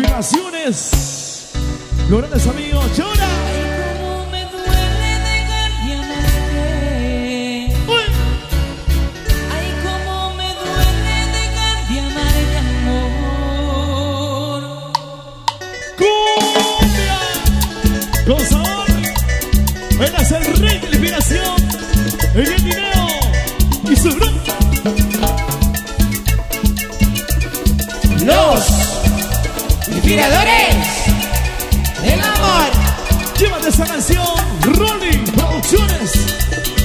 Vibraciones. Los grandes amigos, llora. Ay, cómo me duele dejar de amarte. Uy. Ay, cómo me duele dejar de amarte, amor. Cumbia. Con sabor. Él es el rey de la inspiración. En el dinero. Y su grupo. tiradores del amor. Llévate esa canción, Rolling Producciones.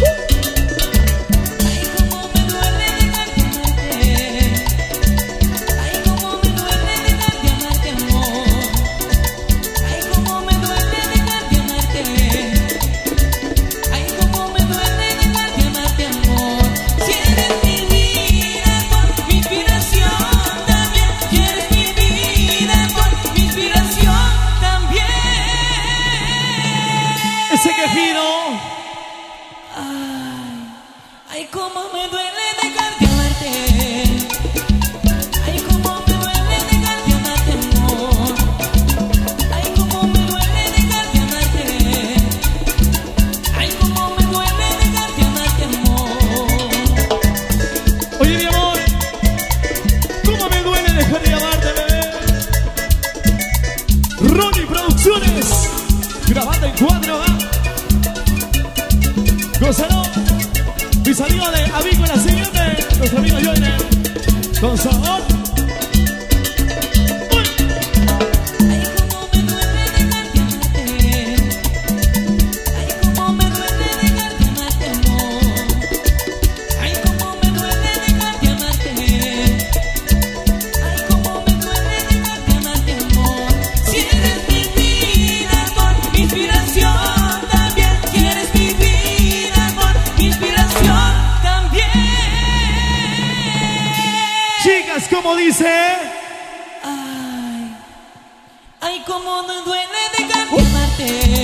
Los saludos, mis amigos de Avícola Siguiente, los amigos Joyner, con sabor. Chicas, ¿cómo dice? Ay, ay, cómo no duele de amarte.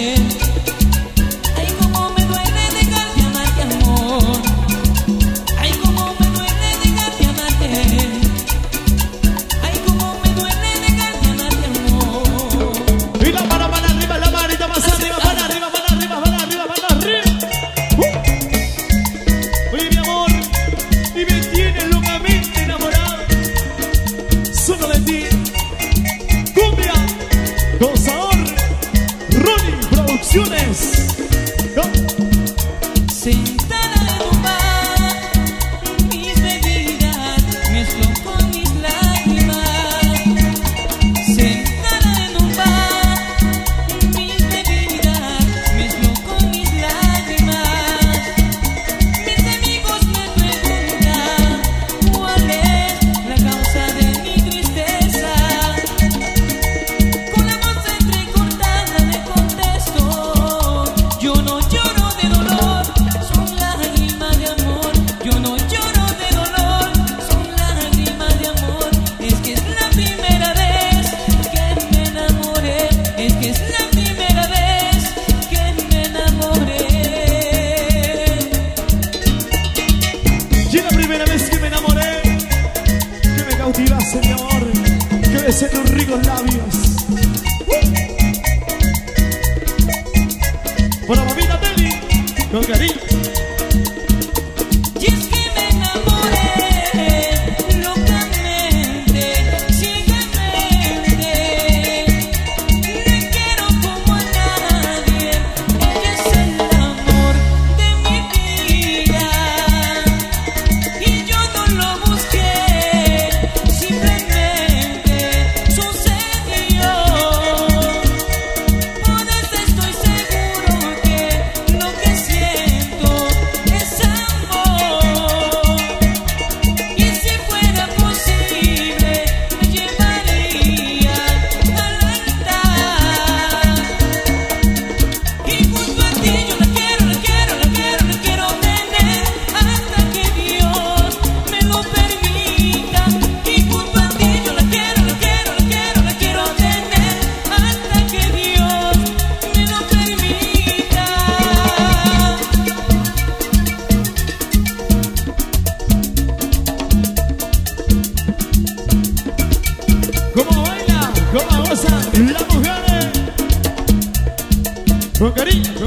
Silêncio. Sim. hacer los ricos labios. Bueno, mamita Teddy, con cariño. Mangarinha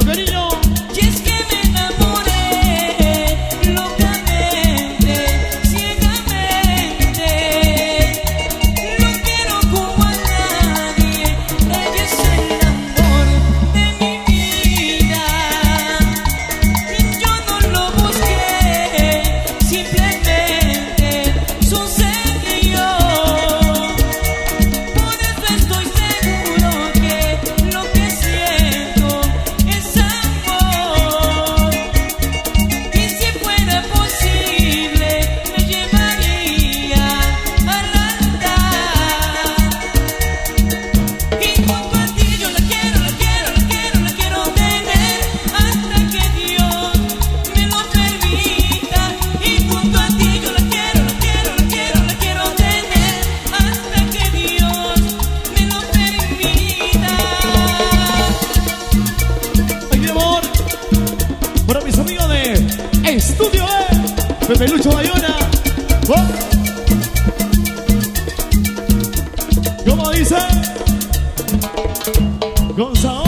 Pepe Lucho Bayona. ¿Cómo dice? Con sabor.